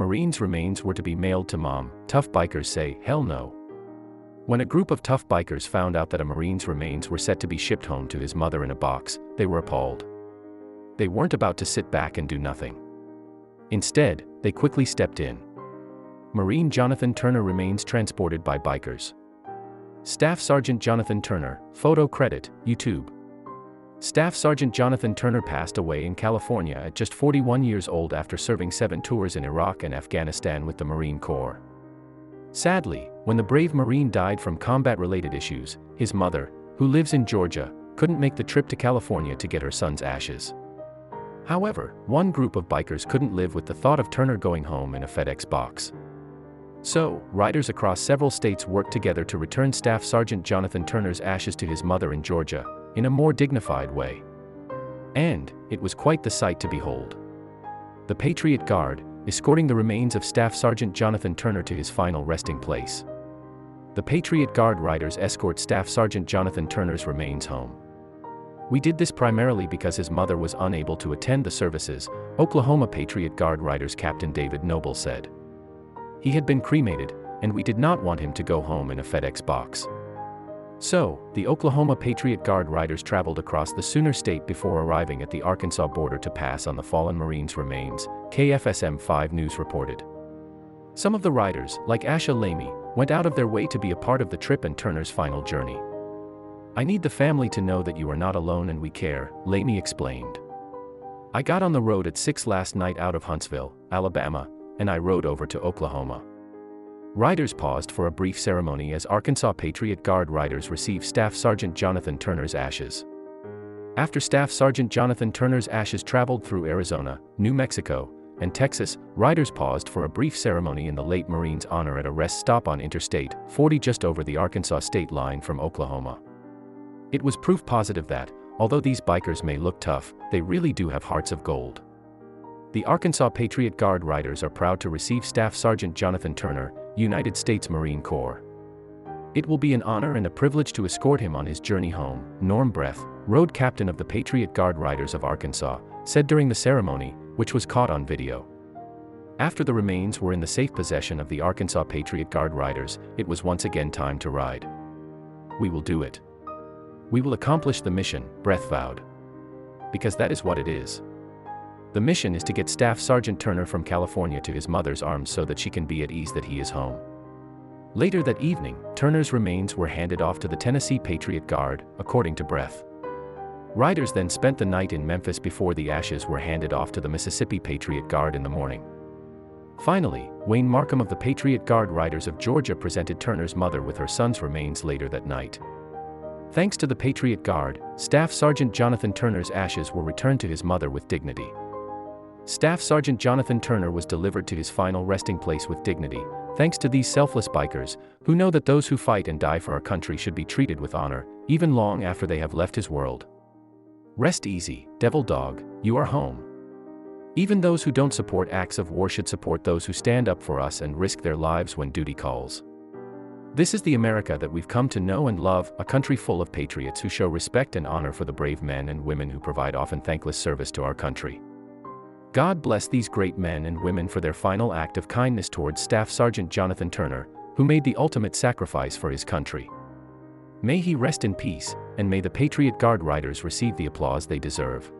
Marines' remains were to be mailed to mom, tough bikers say, hell no. When a group of tough bikers found out that a Marine's remains were set to be shipped home to his mother in a box, they were appalled. They weren't about to sit back and do nothing. Instead, they quickly stepped in. Marine Jonathan Turner remains transported by bikers. Staff Sergeant Jonathan Turner, photo credit, YouTube. Staff Sergeant Jonathan Turner passed away in California at just 41 years old after serving seven tours in Iraq and Afghanistan with the Marine Corps. Sadly, when the brave Marine died from combat-related issues, his mother, who lives in Georgia, couldn't make the trip to California to get her son's ashes. However, one group of bikers couldn't live with the thought of Turner going home in a FedEx box. So, riders across several states worked together to return Staff Sergeant Jonathan Turner's ashes to his mother in Georgia, in a more dignified way. And, it was quite the sight to behold. The Patriot Guard, escorting the remains of Staff Sergeant Jonathan Turner to his final resting place. The Patriot Guard riders escort Staff Sergeant Jonathan Turner's remains home. We did this primarily because his mother was unable to attend the services, Oklahoma Patriot Guard riders Captain David Noble said. He had been cremated, and we did not want him to go home in a FedEx box. So, the Oklahoma Patriot Guard riders traveled across the Sooner State before arriving at the Arkansas border to pass on the fallen Marines' remains, KFSM 5 News reported. Some of the riders, like Asha Lamy, went out of their way to be a part of the trip and Turner's final journey. I need the family to know that you are not alone and we care, Lamy explained. I got on the road at 6 last night out of Huntsville, Alabama, and I rode over to Oklahoma. Riders paused for a brief ceremony as Arkansas Patriot Guard riders received Staff Sergeant Jonathan Turner's ashes. After Staff Sergeant Jonathan Turner's ashes traveled through Arizona, New Mexico, and Texas, riders paused for a brief ceremony in the late Marine's honor at a rest stop on Interstate 40 just over the Arkansas state line from Oklahoma. It was proof positive that, although these bikers may look tough, they really do have hearts of gold. The Arkansas Patriot Guard Riders are proud to receive Staff Sergeant Jonathan Turner, United States Marine Corps. It will be an honor and a privilege to escort him on his journey home, Norm Breath, road captain of the Patriot Guard Riders of Arkansas, said during the ceremony, which was caught on video. After the remains were in the safe possession of the Arkansas Patriot Guard Riders, it was once again time to ride. We will do it. We will accomplish the mission, Breath vowed. Because that is what it is. The mission is to get Staff Sergeant Turner from California to his mother's arms so that she can be at ease that he is home. Later that evening, Turner's remains were handed off to the Tennessee Patriot Guard, according to Breath. Riders then spent the night in Memphis before the ashes were handed off to the Mississippi Patriot Guard in the morning. Finally, Wayne Markham of the Patriot Guard Riders of Georgia presented Turner's mother with her son's remains later that night. Thanks to the Patriot Guard, Staff Sergeant Jonathan Turner's ashes were returned to his mother with dignity. Staff Sergeant Jonathan Turner was delivered to his final resting place with dignity, thanks to these selfless bikers, who know that those who fight and die for our country should be treated with honor, even long after they have left his world. Rest easy, devil dog, you are home. Even those who don't support acts of war should support those who stand up for us and risk their lives when duty calls. This is the America that we've come to know and love, a country full of patriots who show respect and honor for the brave men and women who provide often thankless service to our country. God bless these great men and women for their final act of kindness towards Staff Sergeant Jonathan Turner, who made the ultimate sacrifice for his country. May he rest in peace, and may the Patriot Guard riders receive the applause they deserve.